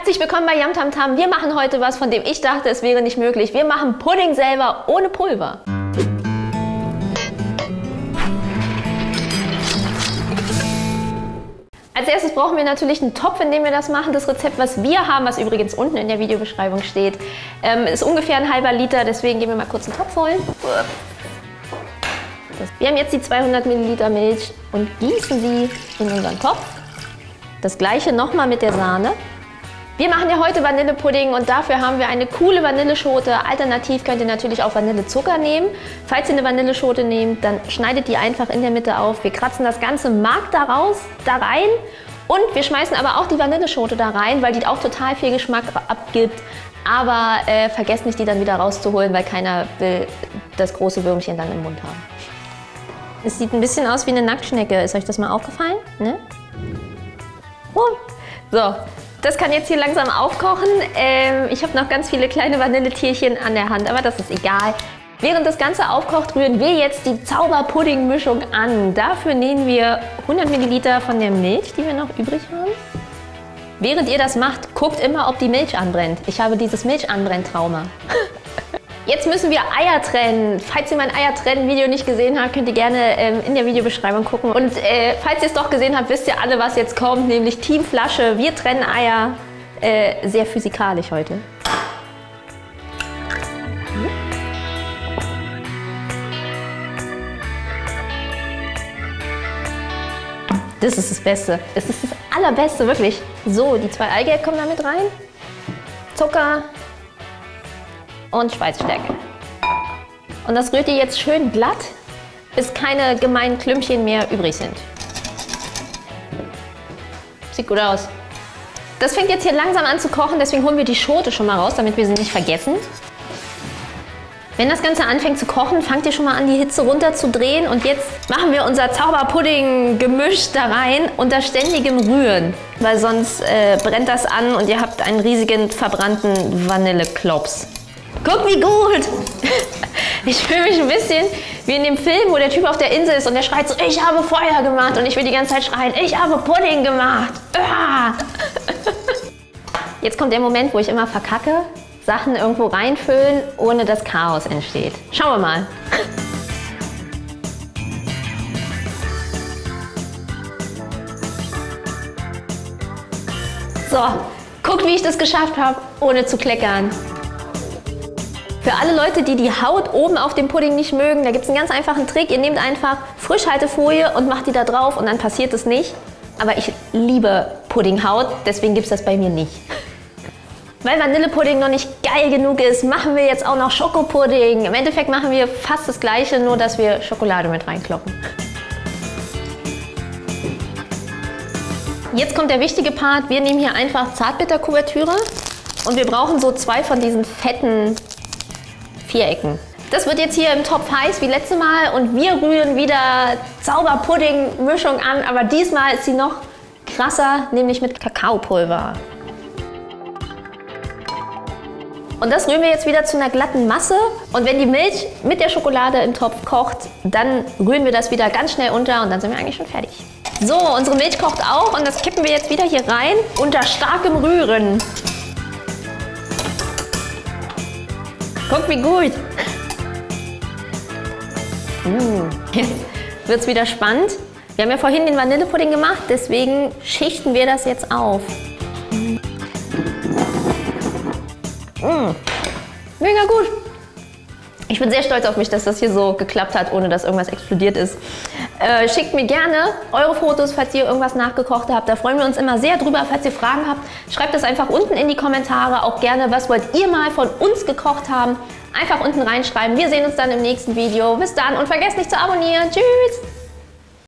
Herzlich willkommen bei Yam Tam Tam. Wir machen heute was, von dem ich dachte, es wäre nicht möglich. Wir machen Pudding selber ohne Pulver. Als erstes brauchen wir natürlich einen Topf, in dem wir das machen. Das Rezept, was wir haben, was übrigens unten in der Videobeschreibung steht, ähm, ist ungefähr ein halber Liter. Deswegen gehen wir mal kurz einen Topf holen. Wir haben jetzt die 200 Milliliter Milch und gießen sie in unseren Topf. Das gleiche nochmal mit der Sahne. Wir machen ja heute Vanillepudding und dafür haben wir eine coole Vanilleschote. Alternativ könnt ihr natürlich auch Vanillezucker nehmen. Falls ihr eine Vanilleschote nehmt, dann schneidet die einfach in der Mitte auf. Wir kratzen das ganze Mark daraus, da rein und wir schmeißen aber auch die Vanilleschote da rein, weil die auch total viel Geschmack abgibt. Aber äh, vergesst nicht, die dann wieder rauszuholen, weil keiner will das große Würmchen dann im Mund haben. Es sieht ein bisschen aus wie eine Nacktschnecke. Ist euch das mal aufgefallen? Ne? Oh. So, das kann jetzt hier langsam aufkochen. Ähm, ich habe noch ganz viele kleine Vanilletierchen an der Hand, aber das ist egal. Während das Ganze aufkocht, rühren wir jetzt die Zauberpudding-Mischung an. Dafür nehmen wir 100 Milliliter von der Milch, die wir noch übrig haben. Während ihr das macht, guckt immer, ob die Milch anbrennt. Ich habe dieses Milchanbrenntrauma. Jetzt müssen wir Eier trennen. Falls ihr mein Eier trennen Video nicht gesehen habt, könnt ihr gerne ähm, in der Videobeschreibung gucken. Und äh, falls ihr es doch gesehen habt, wisst ihr alle, was jetzt kommt, nämlich Team Flasche. Wir trennen Eier. Äh, sehr physikalisch heute. Das ist das Beste. Es ist das Allerbeste, wirklich. So, die zwei Eigelb kommen da mit rein. Zucker, und Schweißstärke. Und das rührt ihr jetzt schön glatt, bis keine gemeinen Klümpchen mehr übrig sind. Sieht gut aus. Das fängt jetzt hier langsam an zu kochen, deswegen holen wir die Schote schon mal raus, damit wir sie nicht vergessen. Wenn das Ganze anfängt zu kochen, fangt ihr schon mal an, die Hitze runter zu drehen. Und jetzt machen wir unser Zauberpudding-Gemisch da rein unter ständigem Rühren. Weil sonst äh, brennt das an und ihr habt einen riesigen verbrannten Vanilleklops. Guck, wie gut! Ich fühle mich ein bisschen wie in dem Film, wo der Typ auf der Insel ist und der schreit so, ich habe Feuer gemacht und ich will die ganze Zeit schreien, ich habe Pudding gemacht. Ah. Jetzt kommt der Moment, wo ich immer verkacke, Sachen irgendwo reinfüllen, ohne dass Chaos entsteht. Schauen wir mal. So, guckt, wie ich das geschafft habe, ohne zu kleckern. Für alle Leute, die die Haut oben auf dem Pudding nicht mögen, da gibt es einen ganz einfachen Trick. Ihr nehmt einfach Frischhaltefolie und macht die da drauf und dann passiert es nicht. Aber ich liebe Puddinghaut, deswegen gibt es das bei mir nicht. Weil Vanillepudding noch nicht geil genug ist, machen wir jetzt auch noch Schokopudding. Im Endeffekt machen wir fast das gleiche, nur dass wir Schokolade mit reinkloppen. Jetzt kommt der wichtige Part. Wir nehmen hier einfach Zartbitterkuvertüre und wir brauchen so zwei von diesen fetten Vierecken. Das wird jetzt hier im Topf heiß wie letztes Mal und wir rühren wieder Zauberpudding-Mischung an, aber diesmal ist sie noch krasser, nämlich mit Kakaopulver. Und das rühren wir jetzt wieder zu einer glatten Masse. Und wenn die Milch mit der Schokolade im Topf kocht, dann rühren wir das wieder ganz schnell unter und dann sind wir eigentlich schon fertig. So, unsere Milch kocht auch und das kippen wir jetzt wieder hier rein unter starkem Rühren. Guck, wie gut. Mmh. Jetzt wird es wieder spannend. Wir haben ja vorhin den Vanillepudding gemacht, deswegen schichten wir das jetzt auf. Mmh. Mega gut. Ich bin sehr stolz auf mich, dass das hier so geklappt hat, ohne dass irgendwas explodiert ist. Äh, schickt mir gerne eure Fotos, falls ihr irgendwas nachgekocht habt. Da freuen wir uns immer sehr drüber. Falls ihr Fragen habt, schreibt das einfach unten in die Kommentare. Auch gerne, was wollt ihr mal von uns gekocht haben. Einfach unten reinschreiben. Wir sehen uns dann im nächsten Video. Bis dann und vergesst nicht zu abonnieren. Tschüss!